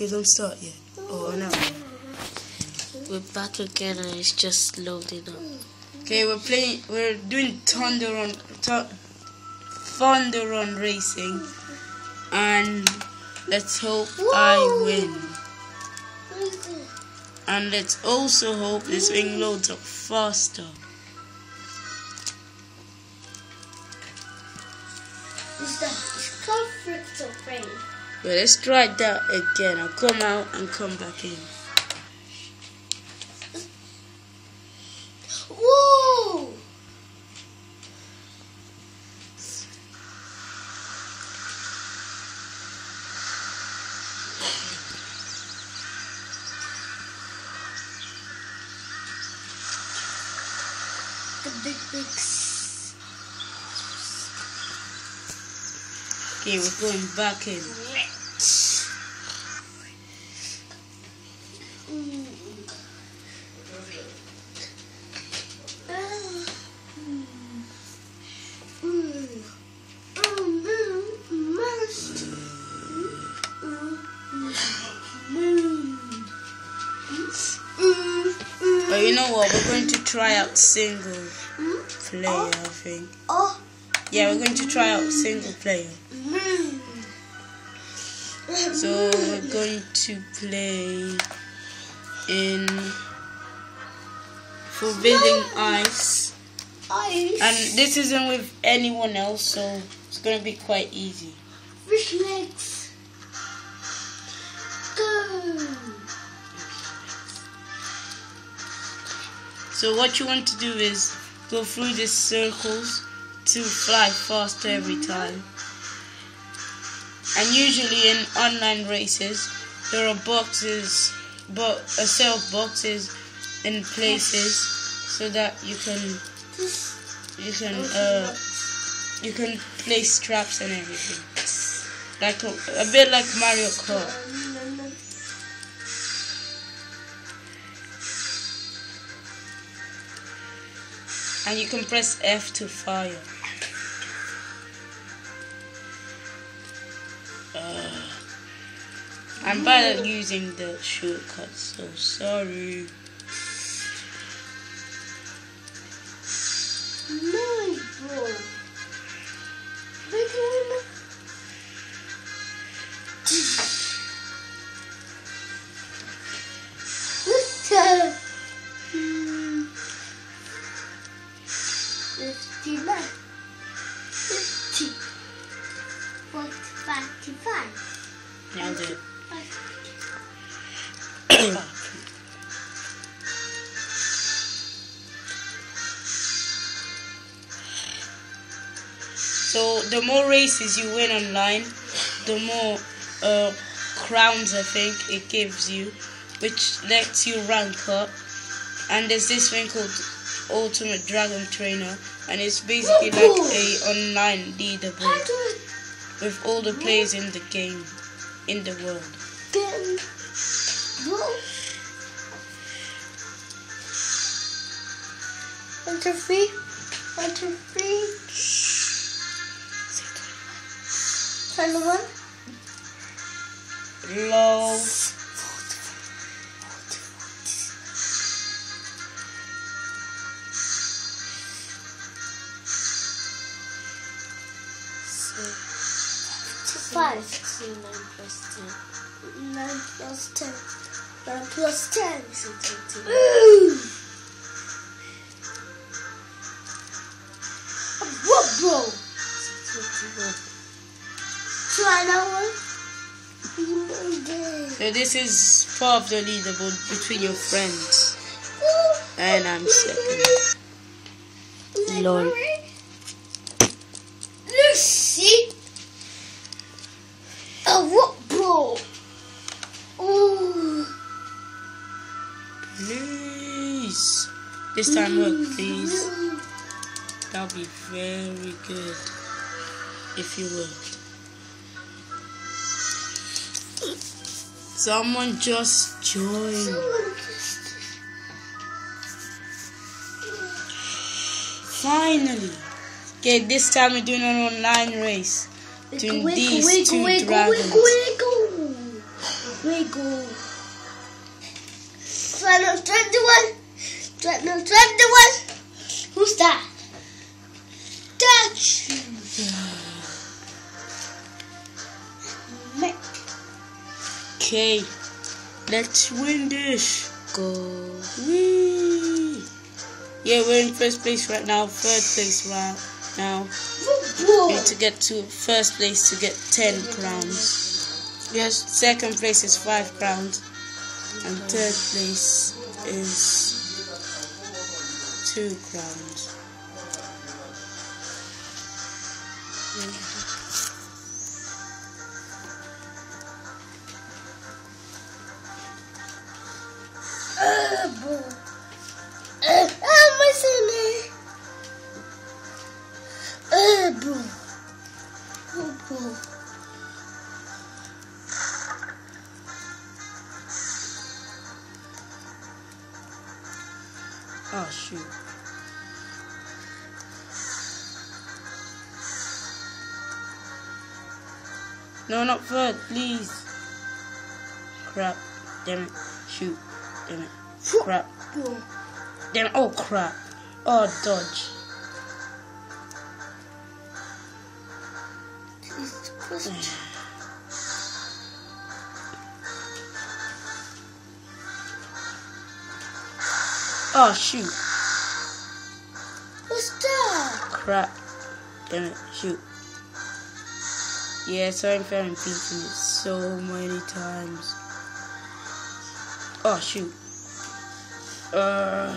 Okay, don't start yet. Oh no. We're back again and it's just loading up. Okay, we're playing. We're doing Thunder Run, Thunder Run racing, and let's hope I win. And let's also hope this thing loads up faster. Is the conflict of rain? But let's try that again. I'll come out and come back in. Whoa! The big big Okay, we're going back in. But you know what? We're going to try out single player, I think. Yeah, we're going to try out single player. So we're going to play in Forbidden Ice. Ice. And this isn't with anyone else, so it's going to be quite easy. Fish legs. Go. So what you want to do is go through the circles to fly faster every mm-hmm. time. And usually in online races, there are boxes, but a set of boxes in places so that you can you can uh you can place traps and everything. Like a, a bit like Mario Kart. And you can press F to fire. Uh, I'm bad at using the shortcuts, so sorry. No, bro. Make it win. Hmm. Fifty-nine. The more races you win online, the more uh, crowns I think it gives you, which lets you rank up. And there's this thing called Ultimate Dragon Trainer, and it's basically like a online leaderboard with all the players in the game, in the world. Then, bro. One, two, three. One, two, three. Twenty-one. Low. Five. 16 9 plus 10. Nine plus ten. Nine plus ten. 20. Ooh. So this is part of the leaderboard between your friends, and I'm second. Lol. Lucy. Oh, what, bro? Ooh. Please, this time work, please. That'll be very good if you would. Someone just joined. Finally. Okay, this time we're doing an online race. Between wiggle, these wiggle, two wiggle, dragons. Wiggle, wiggle, wiggle. Final 21. Final 21. Who's that? Okay, let's win this. Go. Whee! Yeah, we're in first place right now. Third place right now. We need to get to first place to get 10 crowns. Yes. Second place is 5 crowns. And third place is 2 crowns. Oh, shoot. No, not third, please. Crap. Damn it. Shoot. Damn it. Crap. Bro. Damn. Oh, crap. Oh, dodge. It's. Oh, shoot. What's that? Crap. Damn it. Shoot. Yeah, sorry if I'm beating it so many times. Oh, shoot. Uh.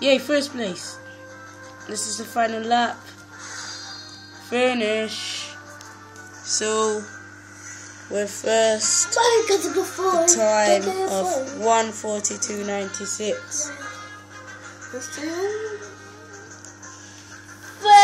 Yay, first place. This is the final lap. Finish. So, we're first I gotta go forward. time of 142.96. What's that?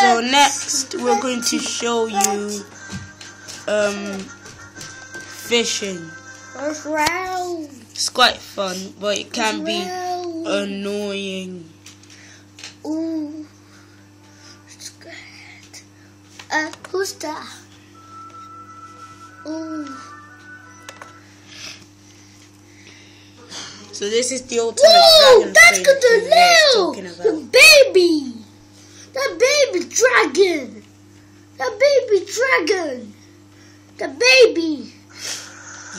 So next we're going to show you um fishing. It's quite fun, but it can be annoying. Ooh. It's good. Uh, who's that? Ooh. So this is the ultimate Whoa! That's good to know! The baby! The baby dragon! The baby dragon! The baby!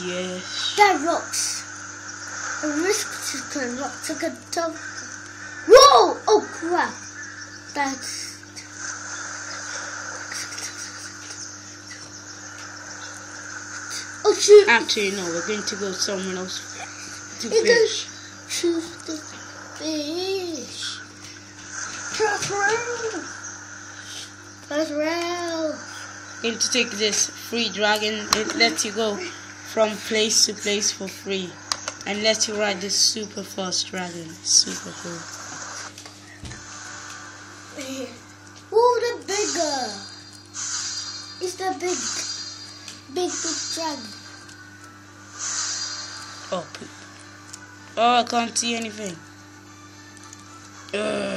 Yes. That rocks. A risk to can rocks like a top. Whoa! Oh crap! That's. Oh shoot! Actually, no. We're going to go somewhere else to can fish. choose the fish. Turn around. Turn around. Going to take this free dragon. It lets you go from place to place for free, and lets you ride this super fast dragon. Super cool. Ooh, the bigger. It's the big, big, big dragon. Oh, poop. Oh, I can't see anything. Ugh.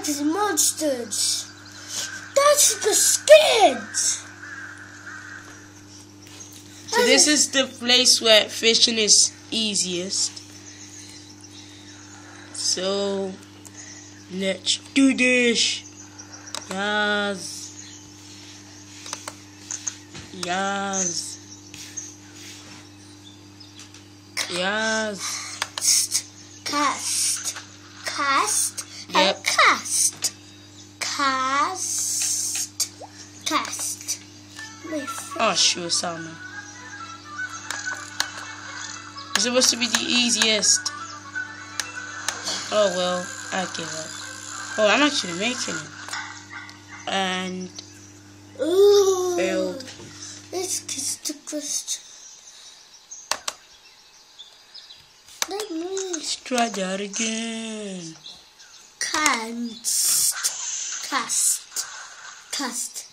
Like these monsters. That's the scared. So this is the place where fishing is easiest. So let's do this. Yes. Yes. Yes. Cast. Cast. Cast. Yep. And cast. Cast. Cast. Oh, sure, salmon. It's supposed to be the easiest. Oh well, I give up. Oh, I'm actually making it. And Ooh. failed. Let's kiss the question. Let me Let's try that again. Cast. Cast. Cast.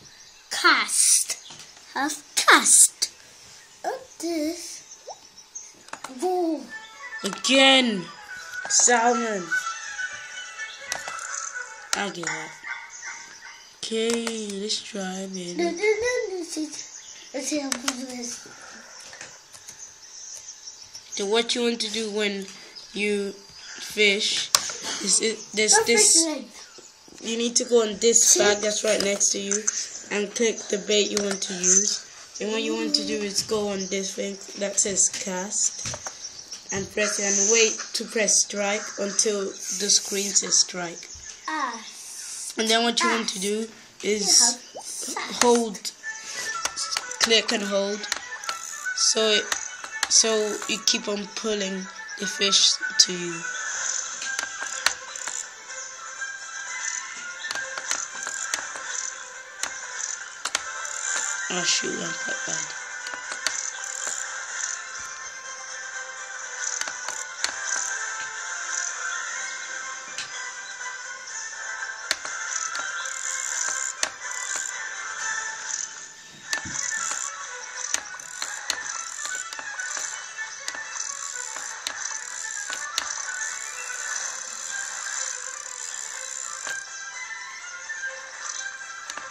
Cast. Have cast. this. Whoa. Again. Salmon. I get it. Okay, let's try No, no, it. no, this is. Let's see how good it is. So what you want to do when you fish is this this break your leg. you need to go on this bag that's right next to you and click the bait you want to use. And what you want to do is go on this thing that says cast and press it and wait to press strike until the screen says strike. Ah. And then what you want to do is hold click and hold so it so you keep on pulling the fish to you. Oh shoot, I'm quite bad.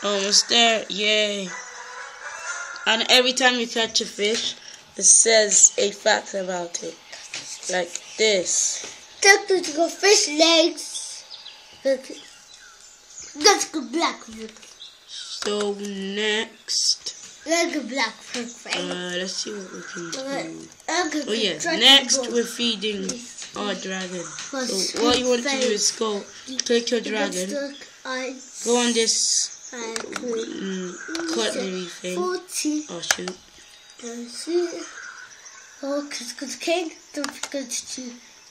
Almost there, yay. And every time you catch a fish, it says a fact about it. Like this. Let's go fish legs. Let's go black. So next, Let's go black. Uh, let's see what we can do. Oh Oh yeah, next we're feeding our dragon. So what you want to do is go click your dragon, go on this mm, cutlery thing. forty. Oh shoot. and. Oh, cause, cause king don't forget to.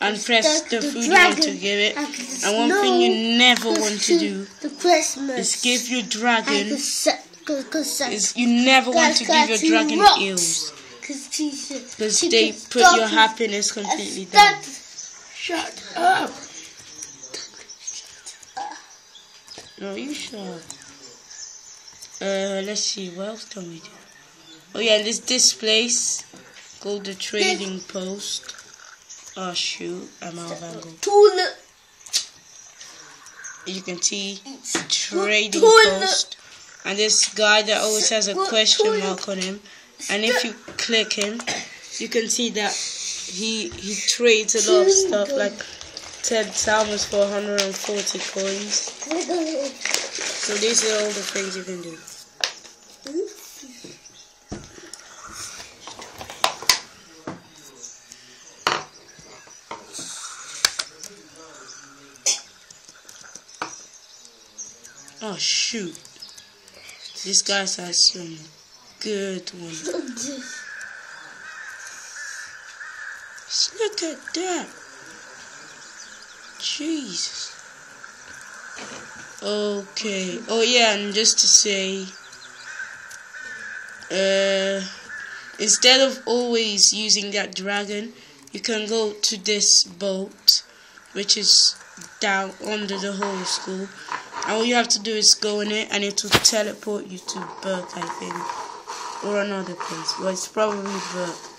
And press the the food you want to give it. Could And one thing you never want to do The Christmas. is give your dragon could. Cause, cause is you never want to give your dragon rocks. eels Cause she said. because they put your happiness completely down. Shut up. No, you sure? Uh, let's see. What else can we do? Oh yeah, this this place called the trading post. Oh shoot, I'm out of angle. Tuna. You can see trading post, and this guy that always has a question mark on him. And if you click him, you can see that he he trades a lot of stuff like 10 salmons for 140 coins. So these are all the things you can do. Oh shoot. This guy has some good ones. Look at that. Jesus. Okay. Oh yeah, and just to say, uh, instead of always using that dragon, you can go to this boat, which is down under the whole school. And all you have to do is go in it, and it will teleport you to Berk, I think, or another place. Well, it's probably Berk.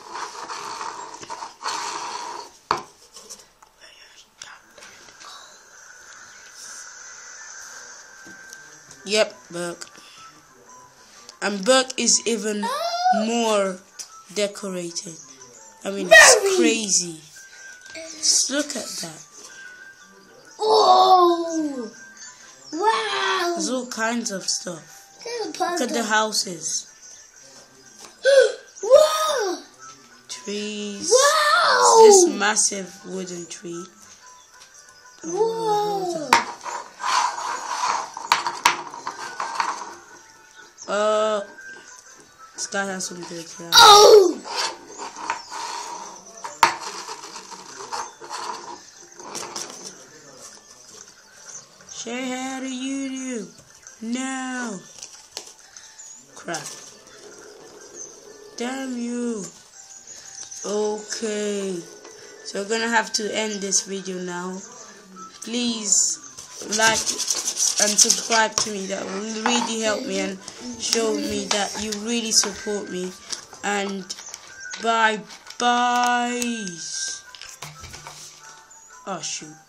Yep, Berk. And Berk is even more decorated. I mean, it's crazy. Just look at that. Oh! Wow! There's all kinds of stuff. Look at the houses, Wow! trees. Wow! This massive wooden tree. Whoa! Uh, guy has some good yeah. Oh! Say hi to YouTube. No. Crap. Damn you. Okay. So we're gonna have to end this video now. Please like and subscribe to me. That will really help me and show me that you really support me. And Bye bye. Oh shoot.